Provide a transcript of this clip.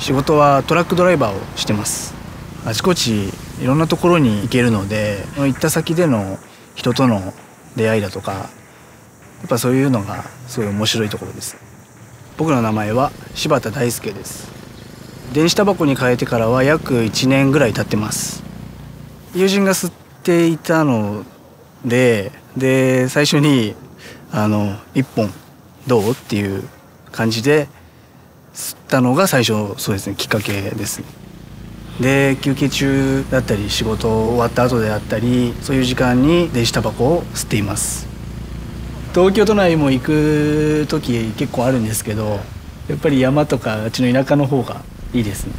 仕事はトラックドライバーをしてます。あちこちいろんなところに行けるので行った先での人との出会いだとかやっぱそういうのがすごい面白いところです。僕の名前は柴田大輔です。電子タバコに変えてからは約1年ぐらい経ってます。友人が吸っていたのでで最初にあの1本どう？っていう感じで吸ったのが最初そうですねきっかけですで休憩中だったり仕事終わった後であったりそういう時間に電子タバコを吸っています。東京都内も行く時結構あるんですけどやっぱり山とかあっちの田舎の方がいいですね。